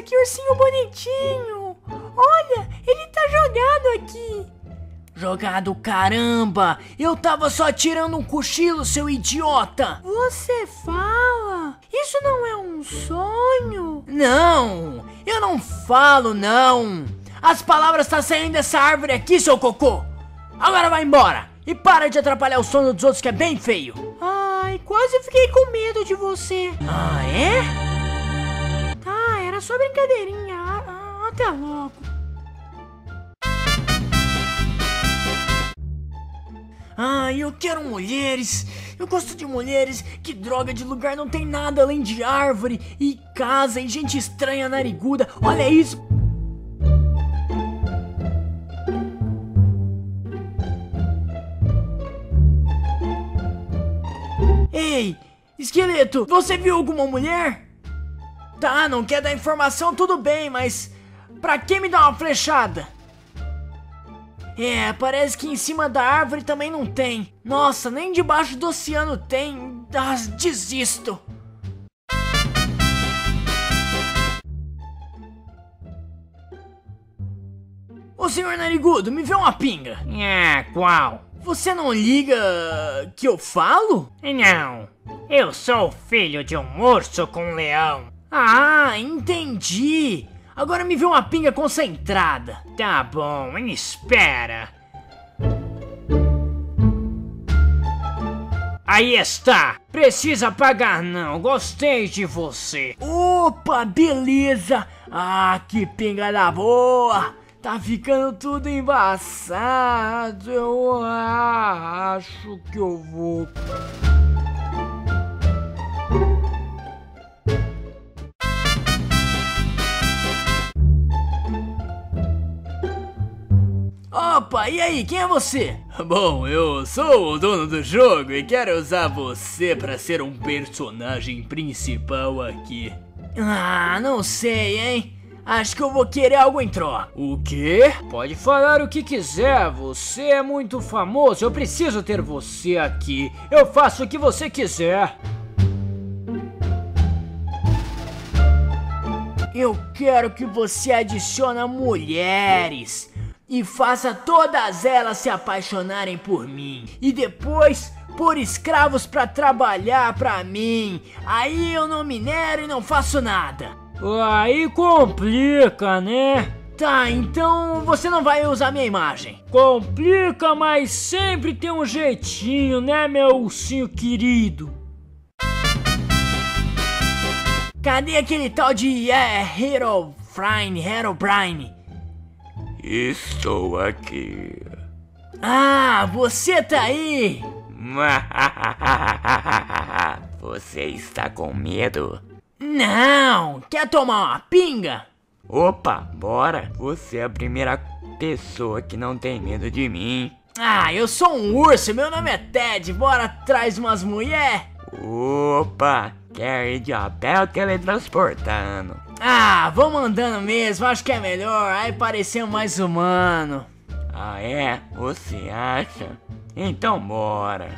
que ursinho bonitinho! Olha, ele tá jogado aqui! Jogado caramba! Eu tava só tirando um cochilo, seu idiota! Você fala? Isso não é um sonho? Não! Eu não falo, não! As palavras tá saindo dessa árvore aqui, seu cocô! Agora vai embora! E para de atrapalhar o sono dos outros que é bem feio! Ai, quase fiquei com medo de você! Ah, é? Só brincadeirinha. Ah, ah, Até logo. Ai, eu quero mulheres. Eu gosto de mulheres. Que droga de lugar não tem nada além de árvore e casa e gente estranha nariguda. Olha isso. Ei, esqueleto, você viu alguma mulher? Tá, não quer dar informação, tudo bem, mas pra que me dar uma flechada? É, parece que em cima da árvore também não tem. Nossa, nem debaixo do oceano tem. Ah, desisto. Ô senhor narigudo, me vê uma pinga. É, qual? Você não liga que eu falo? Não, eu sou filho de um urso com um leão. Ah, entendi. Agora me vê uma pinga concentrada. Tá bom, espera. Aí está. Precisa pagar não, gostei de você. Opa, beleza. Ah, que pinga da boa. Tá ficando tudo embaçado. Eu acho que eu vou. Opa, e aí, quem é você? Bom, eu sou o dono do jogo e quero usar você para ser um personagem principal aqui. Ah, não sei, hein? Acho que eu vou querer algo em troca. O quê? Pode falar o que quiser, você é muito famoso, eu preciso ter você aqui. Eu faço o que você quiser. Eu quero que você adicione mulheres e faça todas elas se apaixonarem por mim. E depois por escravos pra trabalhar pra mim. Aí eu não minero e não faço nada. Aí complica, né? Tá, então você não vai usar minha imagem. Complica, mas sempre tem um jeitinho, né, meu ursinho querido? Cadê aquele tal de é, Hero Frine, Hero Brine? Estou aqui. Ah, você tá aí! Você está com medo? Não! Quer tomar uma pinga? Opa, bora! Você é a primeira pessoa que não tem medo de mim. Ah, eu sou um urso, meu nome é Ted, bora atrás de umas mulher? Opa, quer ir de papel teletransportando. Ah, vamos andando mesmo, acho que é melhor, aí pareceu mais humano. Ah é? Você acha? Então bora.